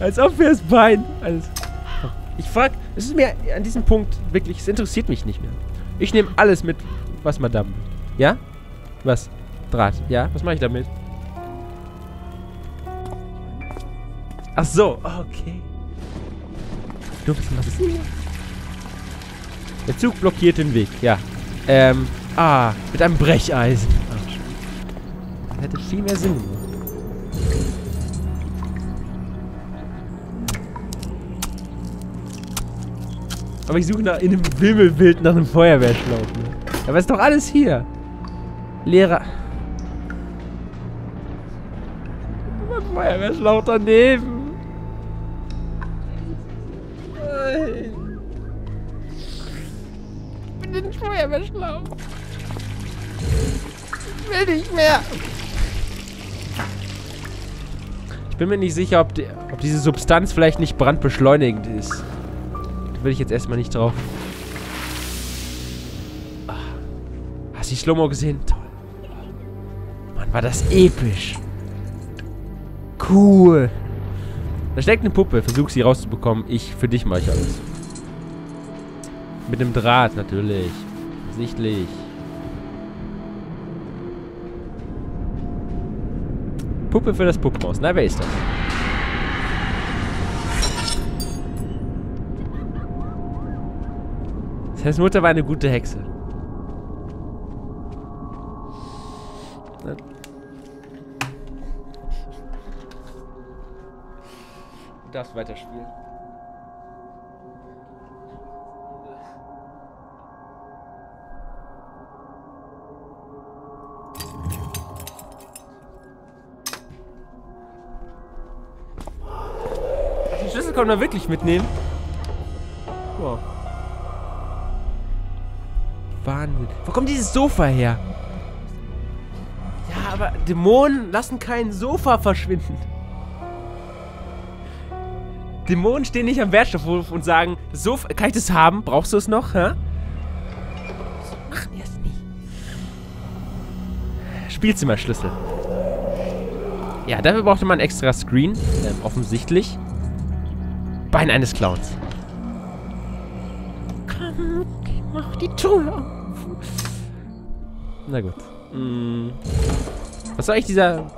Als ob wir das Bein. Alles. Ich frag, es ist mir an diesem Punkt wirklich, es interessiert mich nicht mehr. Ich nehme alles mit, was Madame. Ja? Was? Draht. Ja? Was mache ich damit? Ach so, okay. Du wissen, was ist hier? Der Zug blockiert den Weg, ja. Ähm, ah, mit einem Brecheisen. Das hätte viel mehr Sinn gemacht. Aber ich suche nach, in einem Wimmelbild nach einem Feuerwehrschlauch. Ne? Aber ist doch alles hier. Lehrer. Feuerwehrschlauch daneben. Nein. Ich bin den Feuerwehrschlauch. Ich will nicht mehr. Ich bin mir nicht sicher, ob, die, ob diese Substanz vielleicht nicht brandbeschleunigend ist will ich jetzt erstmal nicht drauf. Ah. Hast du die Slow-Mo gesehen? Toll. Mann, war das episch. Cool. Da steckt eine Puppe. Versuch sie rauszubekommen. Ich, für dich mache ich alles. Mit dem Draht natürlich. Sichtlich. Puppe für das Puppenhaus. Na, wer ist das? Tess Mutter war eine gute Hexe. Du darfst weiterspielen. Den Schlüssel kann man wirklich mitnehmen. Wo kommt dieses Sofa her? Ja, aber Dämonen lassen kein Sofa verschwinden. Dämonen stehen nicht am Wertstoffhof und sagen, Sofa, kann ich das haben? Brauchst du es noch? Hä? Machen wir es nicht. Spielzimmerschlüssel. Ja, dafür brauchte man extra Screen. Ähm, offensichtlich. Bein eines Clowns. Komm, mach die Tür auf. Na gut. Hm. Was war eigentlich dieser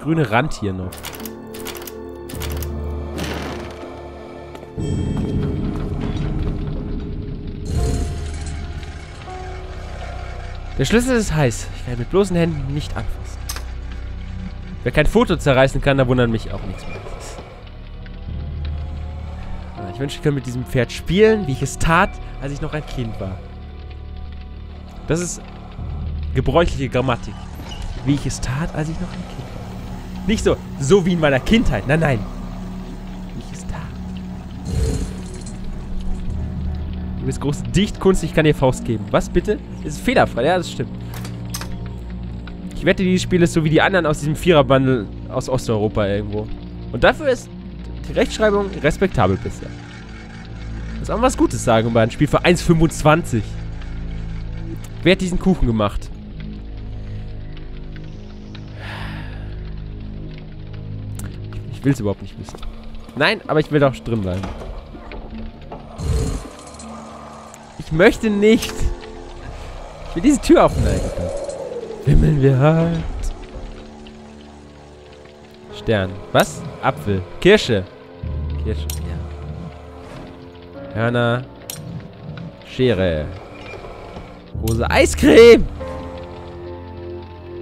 grüne Rand hier noch? Der Schlüssel ist heiß. Ich kann ihn mit bloßen Händen nicht anfassen. Wer kein Foto zerreißen kann, da wundert mich auch nichts mehr. Ich wünsche, ich könnte mit diesem Pferd spielen, wie ich es tat, als ich noch ein Kind war. Das ist gebräuchliche Grammatik. Wie ich es tat, als ich noch ein Kind war. Nicht so, so wie in meiner Kindheit. Nein, nein. Wie ich es tat. Du bist große Dichtkunst, ich kann dir Faust geben. Was bitte? Ist fehlerfrei, ja, das stimmt. Ich wette, dieses Spiel ist so wie die anderen aus diesem Viererbundle aus Osteuropa irgendwo. Und dafür ist die Rechtschreibung respektabel bisher. Das ist auch was Gutes sagen bei einem Spiel für 1,25. Wer hat diesen Kuchen gemacht? Ich will es überhaupt nicht wissen. Nein, aber ich will doch drin bleiben. Ich möchte nicht. Ich will diese Tür offen eigentlich. Wimmeln wir halt. Stern. Was? Apfel. Kirsche. Kirsche, ja. Hörner. Schere. Rose. Eiscreme!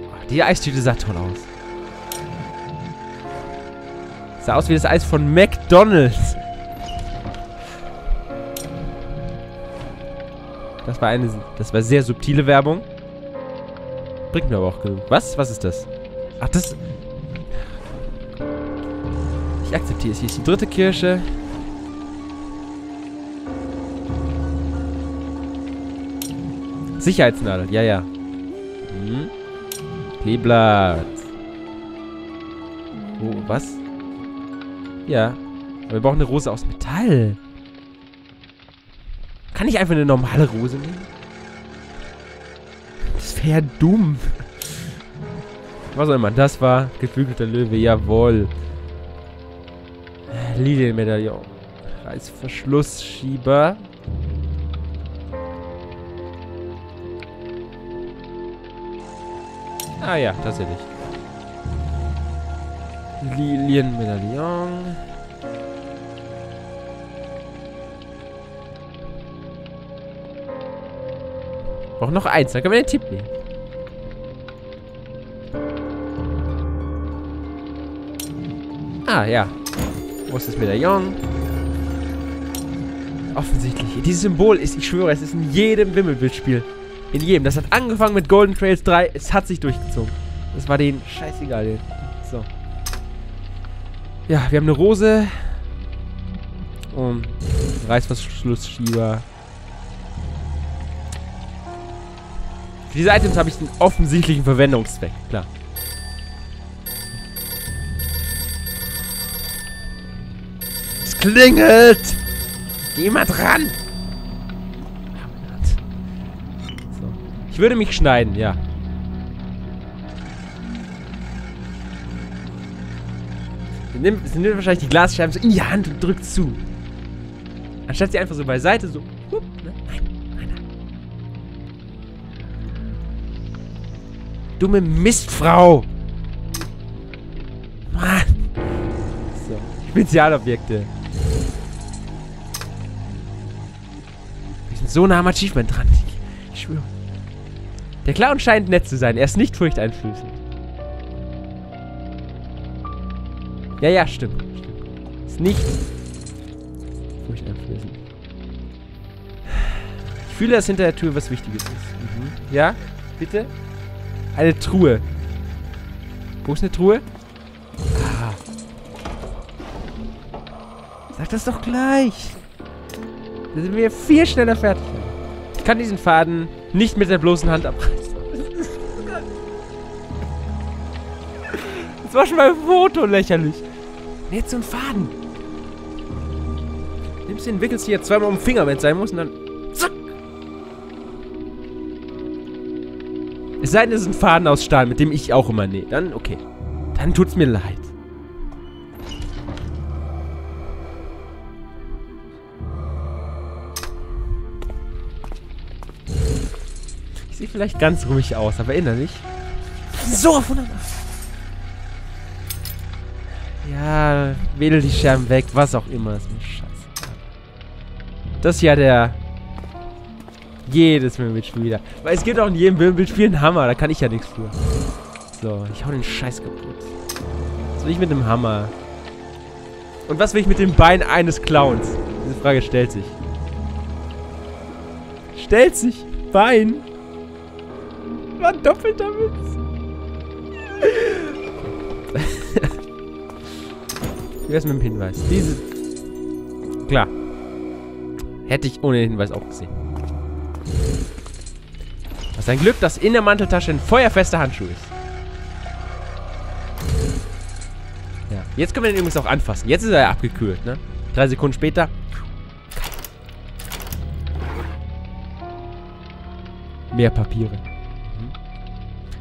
Oh, die Eistüte sah toll aus. Sah aus wie das Eis von McDonalds. Das war eine, das war sehr subtile Werbung. Bringt mir aber auch genug. Was? Was ist das? Ach, das... Ich akzeptiere es. Hier ist die dritte Kirsche. Sicherheitsnadel, ja, ja. Hm. Kleeblatt. Oh, was? Ja. Aber wir brauchen eine Rose aus Metall. Kann ich einfach eine normale Rose nehmen? Das wäre dumm. Was auch immer das war. Geflügelter Löwe, jawohl. Lilienmedaillon. Reißverschlussschieber. Ah ja, tatsächlich. Lilienmedaillon. Brauchen noch eins, dann können wir den Tipp nehmen. Ah, ja. Wo ist das Medaillon? Offensichtlich. Dieses Symbol ist, ich schwöre, es ist in jedem Wimmelbildspiel. In jedem. Das hat angefangen mit Golden Trails 3. Es hat sich durchgezogen. Das war denen scheißegal. Denen. Ja, wir haben eine Rose. Und Reißverschlussschieber. Für diese Items habe ich einen offensichtlichen Verwendungszweck. Klar. Es klingelt! Geh mal dran! So. Ich würde mich schneiden, ja. Nimmt, sie nimmt wahrscheinlich die Glasscheiben so in die Hand und drückt zu. Anstatt sie einfach so beiseite so. Hup, ne? Nein, nein, nein. Dumme Mistfrau! Mann! So. Spezialobjekte. Wir sind so nah am Achievement dran. Ich, schwöre. Der Clown scheint nett zu sein. Er ist nicht furchteinflößend. Ja, ja, stimmt. stimmt. Ist nicht furchteinflößend. Ich fühle, dass hinter der Tür was Wichtiges ist. Mhm. Ja? Bitte? Eine Truhe. Wo ist eine Truhe? Ah. Sag das doch gleich. Dann sind wir viel schneller fertig. Ich kann diesen Faden nicht mit der bloßen Hand abreißen. Das war schon mal ein Foto lächerlich. Jetzt so ein Faden. Nimmst den, wickelst hier zweimal um den Finger, wenn es sein muss, und dann. Zack. Es sei denn, es ist ein Faden aus Stahl, mit dem ich auch immer nähe. Dann, okay. Dann tut's mir leid. Ich sehe vielleicht ganz ruhig aus, aber innerlich. So auf 100. Ja, wedel die Scherben weg, was auch immer. Ist mir scheiße. Das ist ja der. Jedes Wimmelbildspiel wieder. Weil es gibt auch in jedem Wimmelbildspiel einen Hammer, da kann ich ja nichts für. So, ich hau den Scheiß kaputt. Was will ich mit dem Hammer? Und was will ich mit dem Bein eines Clowns? Diese Frage stellt sich. Stellt sich? Bein? War doppelter Witz. Wie wär's mit dem Hinweis? Diese. Klar. Hätte ich ohne Hinweis auch gesehen. Was ein Glück, dass in der Manteltasche ein feuerfester Handschuh ist. Ja. Jetzt können wir den übrigens auch anfassen. Jetzt ist er ja abgekühlt, ne? Drei Sekunden später. Mehr Papiere. Mhm.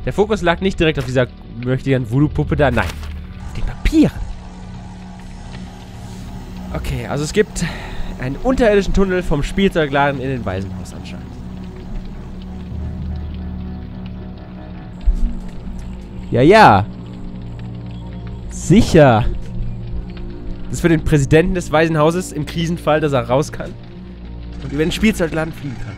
Der Fokus lag nicht direkt auf dieser möchtegern Voodoo-Puppe da. Nein. Den Papieren. Okay, also es gibt einen unterirdischen Tunnel vom Spielzeugladen in den Waisenhaus anscheinend. Ja, ja. Sicher. Das ist für den Präsidenten des Waisenhauses im Krisenfall, dass er raus kann und über den Spielzeugladen fliegen kann.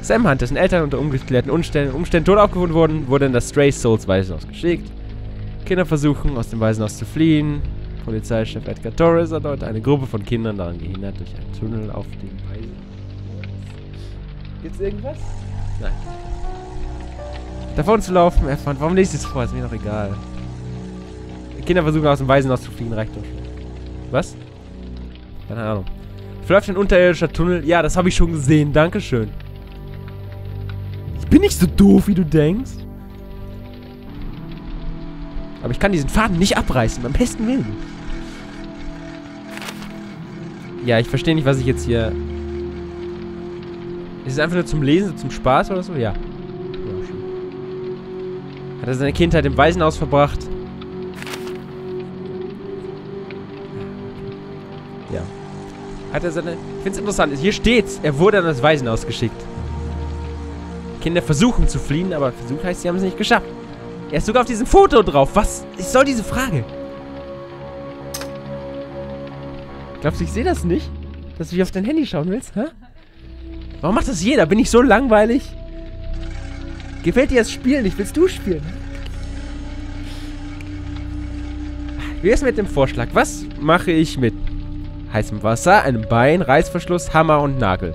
Sam Hunt, dessen Eltern unter ungeklärten Umständen, Umständen tot aufgefunden wurden, wurde in das Stray Souls Waisenhaus geschickt. Kinder versuchen, aus dem Waisenhaus zu fliehen. Polizeichef Edgar Torres hat heute eine Gruppe von Kindern daran gehindert, durch einen Tunnel auf dem Waisenhaus. Gibt's irgendwas? Nein. Davon zu laufen, erfahren. Warum lese ich das vor? Ist mir doch egal. Kinder versuchen aus dem Waisenhaus zu fliegen, reicht doch schon. Was? Keine Ahnung. Verläuft ein unterirdischer Tunnel? Ja, das habe ich schon gesehen. Dankeschön. Ich bin nicht so doof, wie du denkst. Aber ich kann diesen Faden nicht abreißen, beim besten Willen. Ja, ich verstehe nicht, was ich jetzt hier... Ist es einfach nur zum Lesen, zum Spaß oder so? Ja. Hat er seine Kindheit im Waisenhaus verbracht? Ja. Hat er seine... Ich finde es interessant. Hier steht's. Er wurde an das Waisenhaus geschickt. Kinder versuchen zu fliehen, aber Versuch heißt, sie haben es nicht geschafft. Er ist sogar auf diesem Foto drauf. Was ist soll diese Frage? Glaubst du, ich sehe das nicht? Dass du hier auf dein Handy schauen willst, hä? Warum macht das jeder? Bin ich so langweilig? Gefällt dir das Spiel nicht? Willst du spielen? Wie ist mit dem Vorschlag? Was mache ich mit heißem Wasser, einem Bein, Reißverschluss, Hammer und Nagel?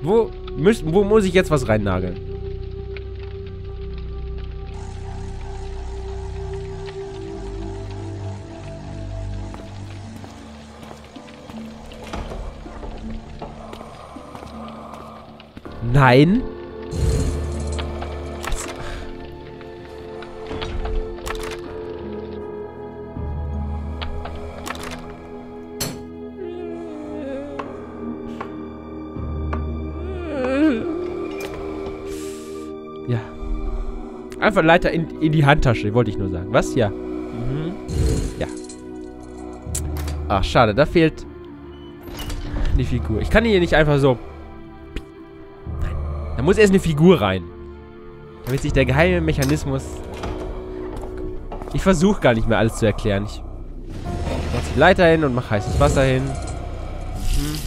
Wo, müß, wo muss ich jetzt was reinnageln? Nein. Ja. Einfach Leiter in, in die Handtasche, wollte ich nur sagen. Was? Ja. Mhm. Ja. Ach, schade, da fehlt die Figur. Ich kann hier nicht einfach so... Da muss erst eine Figur rein. Damit sich der geheime Mechanismus... Ich versuche gar nicht mehr alles zu erklären. Ich mach die Leiter hin und mach heißes Wasser hin. Mhm.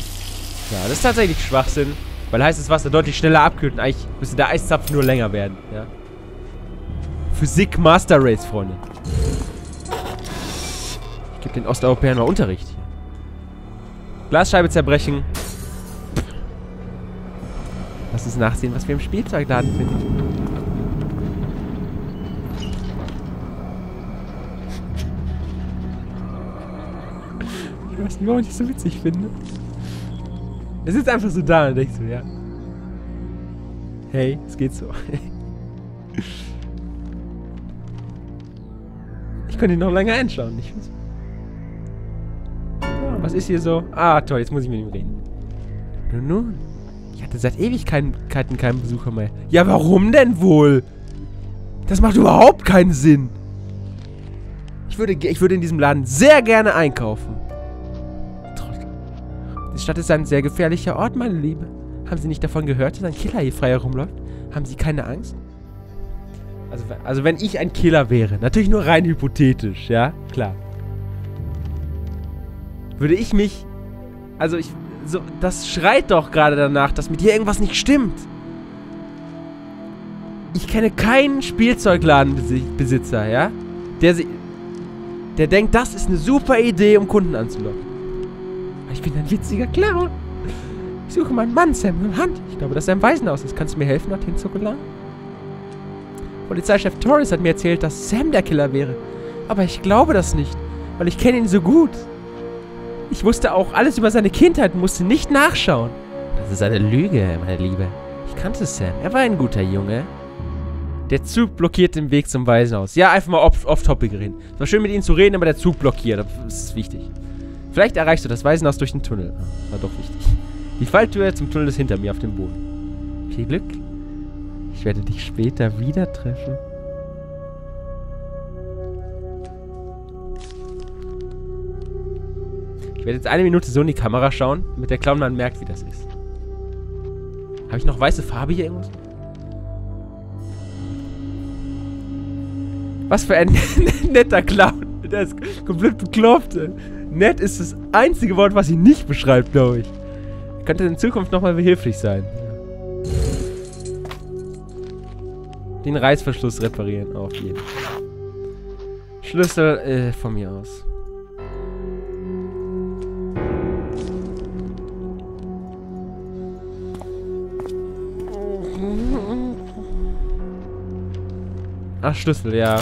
Ja, das ist tatsächlich Schwachsinn. Weil heißes Wasser deutlich schneller abkühlt und eigentlich müsste der Eiszapfen nur länger werden, ja. Physik Master Race, Freunde. Ich gebe den Osteuropäern mal Unterricht. Glasscheibe zerbrechen. Lass uns nachsehen, was wir im Spielzeugladen finden. Ich weiß nicht, warum ich das so witzig finde. Er sitzt einfach so da und denkt so, ja. Hey, es geht so. ich könnte ihn noch länger anschauen. Ich ja, was ist hier so? Ah, toll, jetzt muss ich mit ihm reden. Nun, nun. Ich hatte seit Ewigkeiten keinen Besucher mehr. Ja, warum denn wohl? Das macht überhaupt keinen Sinn. Ich würde, ich würde in diesem Laden sehr gerne einkaufen. Die Stadt ist ein sehr gefährlicher Ort, meine Liebe. Haben Sie nicht davon gehört, dass ein Killer hier frei herumläuft? Haben Sie keine Angst? Also, also wenn ich ein Killer wäre, natürlich nur rein hypothetisch, ja? Klar. Würde ich mich... Also ich... So, das schreit doch gerade danach, dass mit dir irgendwas nicht stimmt. Ich kenne keinen Spielzeugladenbesitzer, ja? Der, der denkt, das ist eine super Idee, um Kunden anzulocken. Ich bin ein witziger Clown. Ich suche meinen Mann, Samuel Hunt. Ich glaube, dass er im Waisenhaus ist. Kannst du mir helfen, dorthin zu gelangen? Polizeichef Torres hat mir erzählt, dass Sam der Killer wäre. Aber ich glaube das nicht, weil ich kenne ihn so gut. Ich wusste auch alles über seine Kindheit und musste nicht nachschauen. Das ist eine Lüge, meine Liebe. Ich kannte Sam. Er war ein guter Junge. Der Zug blockiert den Weg zum Waisenhaus. Ja, einfach mal off-topic off reden. Es war schön mit ihnen zu reden, aber der Zug blockiert. Das ist wichtig. Vielleicht erreichst du das Waisenhaus durch den Tunnel. Ah, war doch wichtig. Die Falltür zum Tunnel ist hinter mir auf dem Boden. Viel Glück. Ich werde dich später wieder treffen. Werde jetzt eine Minute so in die Kamera schauen, damit der Clownmann merkt, wie das ist. Habe ich noch weiße Farbe hier irgendwas? Was für ein netter Clown. Der ist komplett bekloppt. Nett ist das einzige Wort, was ihn nicht beschreibt, glaube ich. Könnte in Zukunft nochmal behilflich sein. Den Reißverschluss reparieren, auf jeden Fall. Schlüssel äh, von mir aus. Ach, Schlüssel, ja.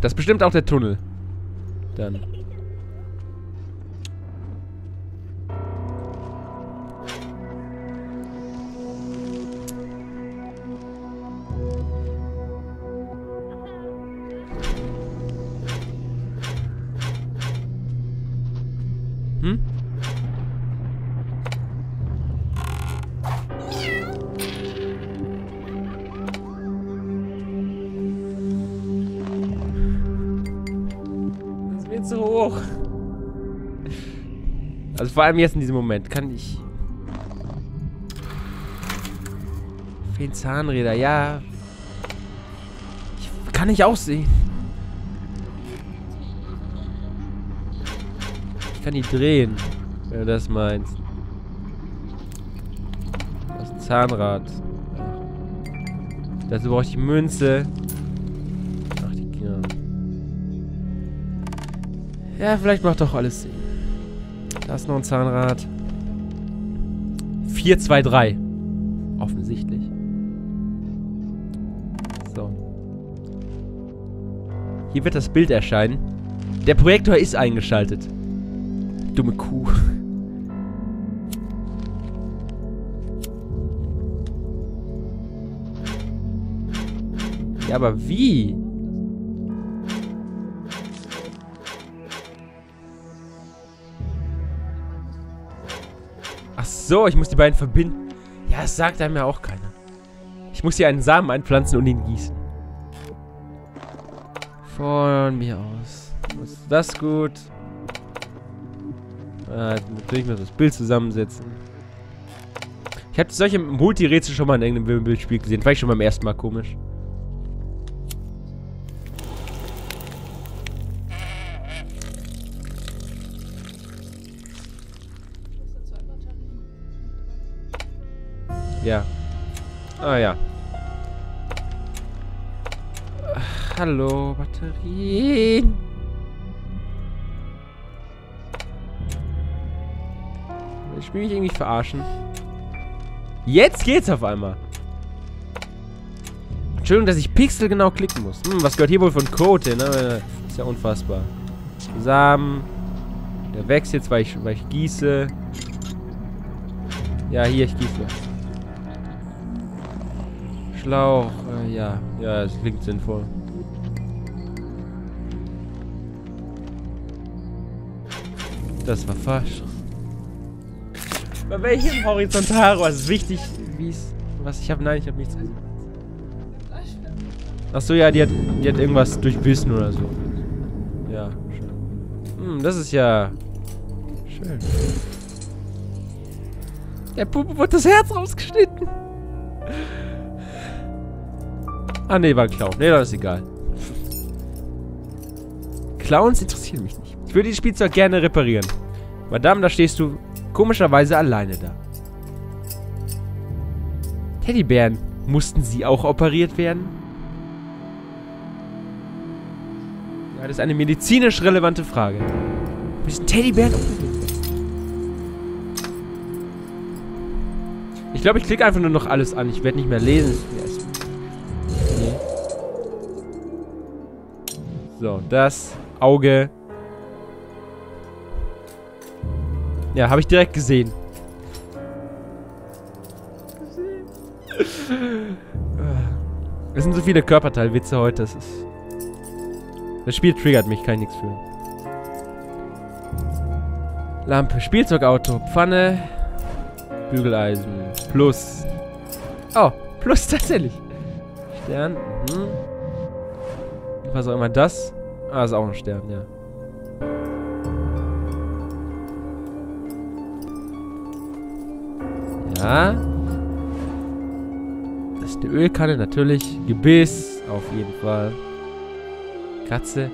Das bestimmt auch der Tunnel. Dann. Vor allem jetzt in diesem Moment. Kann ich... Fehlen Zahnräder, ja. Ich, kann ich auch sehen. Ich kann die drehen, wenn du das meinst. Das Zahnrad. Dazu brauche ich die Münze. Ach, die Kinder. Ja, vielleicht macht doch alles Sinn. Da ist noch ein Zahnrad. 4, 2, 3. Offensichtlich. So. Hier wird das Bild erscheinen. Der Projektor ist eingeschaltet. Dumme Kuh. Ja, aber wie? So, ich muss die beiden verbinden. Ja, das sagt einem ja auch keiner. Ich muss hier einen Samen einpflanzen und ihn gießen. Von mir aus. Ist das gut? Ah, natürlich muss das Bild zusammensetzen. Ich habe solche Multirätsel schon mal in irgendeinem Bildspiel gesehen. Ich schon beim ersten Mal komisch. Ja. Ah ja. Ach, hallo, Batterien. Ich will mich irgendwie verarschen. Jetzt geht's auf einmal. Entschuldigung, dass ich Pixel genau klicken muss. Hm, was gehört hier wohl von Code hin? Ne? Ist ja unfassbar. Samen. Der wächst jetzt, weil ich, weil ich gieße. Ja, hier, ich gieße. Schlauch. Äh, ja, ja, es klingt sinnvoll. Das war falsch. Bei welchem Horizontaro? Es ist wichtig, wie es. Was ich habe. Nein, ich habe nichts gesehen. Achso, ja, die hat, die hat irgendwas durchbissen oder so. Ja, schön. Hm, das ist ja. Schön. Der Puppe wird das Herz rausgeschnitten. Ah, nee, war ein Clown. Nee, das ist egal. Clowns interessieren mich nicht. Ich würde dieses Spielzeug gerne reparieren. Madame, da stehst du komischerweise alleine da. Teddybären, mussten sie auch operiert werden? Ja, das ist eine medizinisch relevante Frage. Müssen Teddybären operiert? Ich glaube, ich klicke einfach nur noch alles an. Ich werde nicht mehr lesen. So, das Auge. Ja, habe ich direkt gesehen. Es sind so viele Körperteilwitze heute, das ist... Das Spiel triggert mich, kann ich nichts für. Lampe, Spielzeugauto, Pfanne, Bügeleisen, Plus. Oh, Plus tatsächlich. Stern, mhm. Was auch immer das. Ah, ist auch ein Stern, ja. Ja. Das ist die Ölkanne, natürlich. Gebiss, auf jeden Fall. Katze.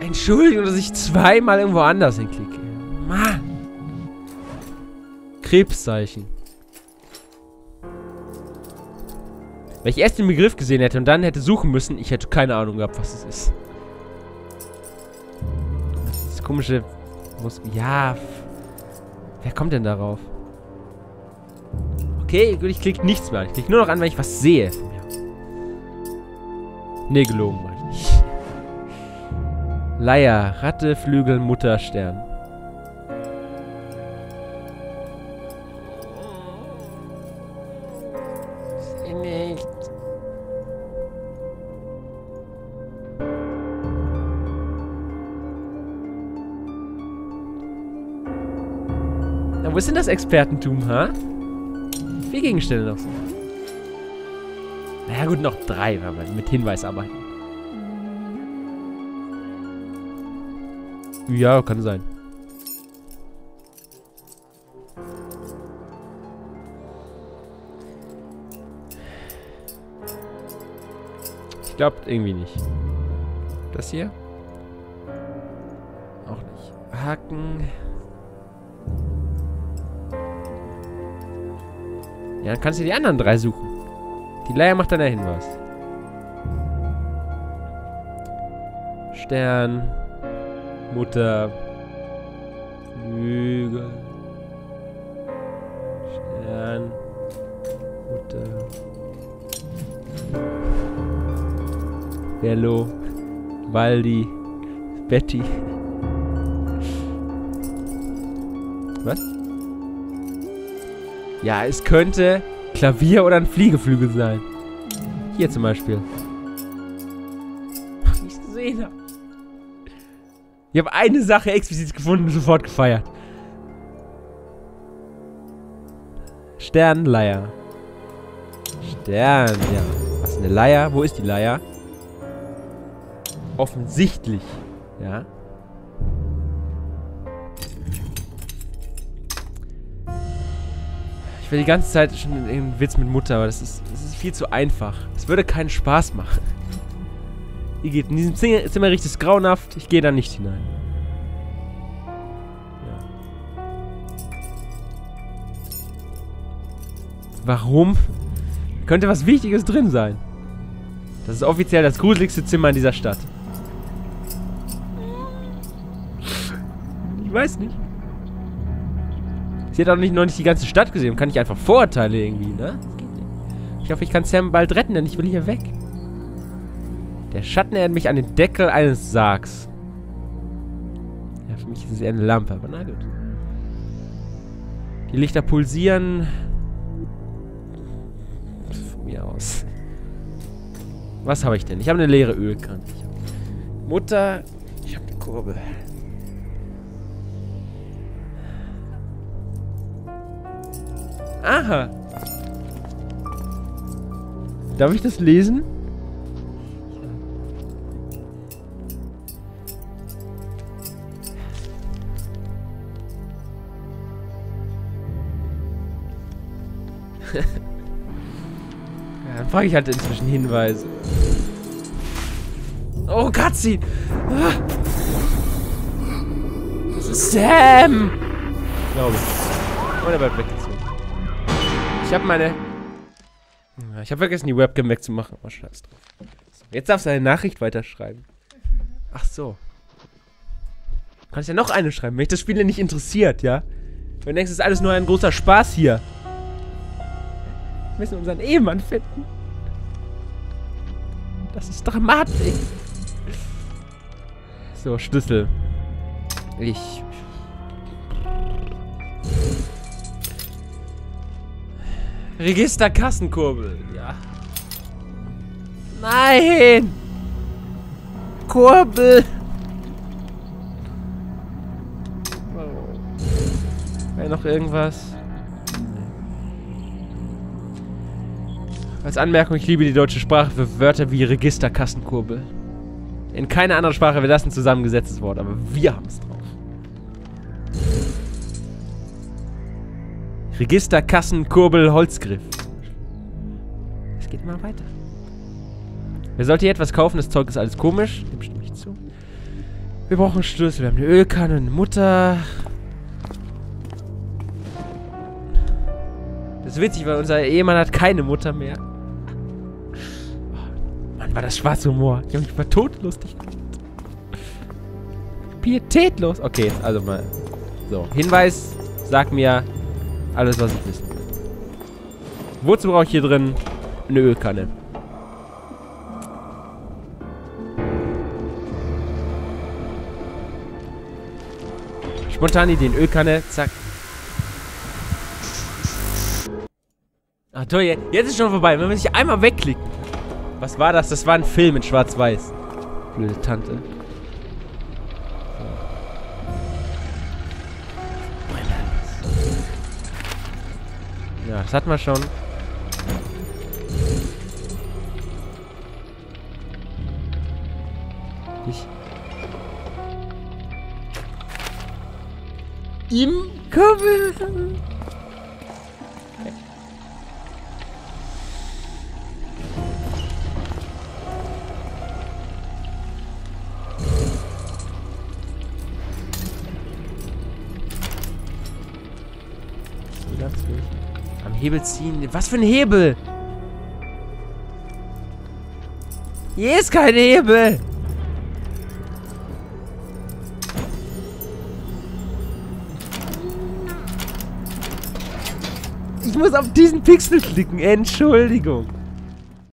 Entschuldigung, dass ich zweimal irgendwo anders hinklicke. Mann. Krebszeichen. Wenn ich erst den Begriff gesehen hätte und dann hätte suchen müssen, ich hätte keine Ahnung gehabt, was es ist. Das komische... Mus ja... Wer kommt denn darauf? Okay, gut, ich klicke nichts mehr. Ich klicke nur noch an, wenn ich was sehe. Nee, gelogen war ich nicht. Leier, Ratte, Flügel, Mutter, Stern. Wo ist denn das Expertentum, ha? Vier Gegenstände noch. so. Naja, gut, noch drei, wenn wir mit Hinweis arbeiten. Ja, kann sein. Ich glaube irgendwie nicht. Das hier? Auch nicht. Haken. Ja, dann kannst du die anderen drei suchen. Die Leier macht dann dahin was. Stern. Mutter. Flügel. Stern. Mutter. Bello. Waldi. Betty. Ja, es könnte Klavier oder ein Fliegeflügel sein. Hier zum Beispiel. Wie ich es gesehen habe. Ich habe eine Sache explizit gefunden und sofort gefeiert. Sternleier. Stern, ja. Was, eine Leier? Wo ist die Leier? Offensichtlich. Ja. Will die ganze Zeit schon einen Witz mit Mutter, aber das ist, das ist viel zu einfach. Es würde keinen Spaß machen. Ihr geht in diesem Zimmer riecht es grauenhaft. Ich gehe da nicht hinein. Ja. Warum? Könnte was Wichtiges drin sein. Das ist offiziell das gruseligste Zimmer in dieser Stadt. Ich weiß nicht. Sie hat auch nicht, noch nicht die ganze Stadt gesehen. Kann ich einfach Vorurteile irgendwie, ne? Ich hoffe, ich kann Sam bald retten, denn ich will hier weg. Der Schatten erinnert mich an den Deckel eines Sargs. Ja, für mich ist es eher eine Lampe, aber na gut. Die Lichter pulsieren. Von mir aus. Was habe ich denn? Ich habe eine leere Ölkanne. Mutter, ich habe eine Kurbel. Aha. Darf ich das lesen? ja, dann frage ich halt inzwischen Hinweise. Oh, Cutscene! Ah. Das ist Sam! Glaube ich. Und er wird weggezogen. Ich habe meine... Ich habe vergessen, die Webcam wegzumachen. Oh, scheiß drauf. Jetzt darfst du eine Nachricht weiterschreiben. Ach so. Du kannst ja noch eine schreiben, wenn dich das Spiel nicht interessiert, ja? Wenn du denkst, es ist alles nur ein großer Spaß hier. Wir müssen unseren Ehemann finden. Das ist dramatisch. So, Schlüssel. Ich Register Kassenkurbel. Ja. Nein! Kurbel! Wäre noch irgendwas? Als Anmerkung, ich liebe die deutsche Sprache für Wörter wie Register Kassenkurbel. In keiner anderen Sprache wäre das ein zusammengesetztes Wort, aber wir haben es drauf. Register, Kassen, Kurbel, Holzgriff. Es geht mal weiter. Wer sollte hier etwas kaufen? Das Zeug ist alles komisch. Dem stimme ich zu. Wir brauchen Schlüssel. Wir haben eine Ölkanne, eine Mutter. Das ist witzig, weil unser Ehemann hat keine Mutter mehr. Oh, Mann, war das schwarze Humor. Ich habe mich mal totlustig gemacht. Pietätlos. Okay, also mal. So, Hinweis. Sag mir, alles, was ich wissen will. Wozu brauche ich hier drin eine Ölkanne? Spontan Ideen. Ölkanne, zack. Ach toll, jetzt ist schon vorbei. Wenn man sich einmal wegklickt. Was war das? Das war ein Film in schwarz-weiß. Blöde Tante. Ja, das hatten wir schon. Ich. Im Kurbel. Hebel ziehen. Was für ein Hebel? Hier ist kein Hebel. Ich muss auf diesen Pixel klicken. Entschuldigung.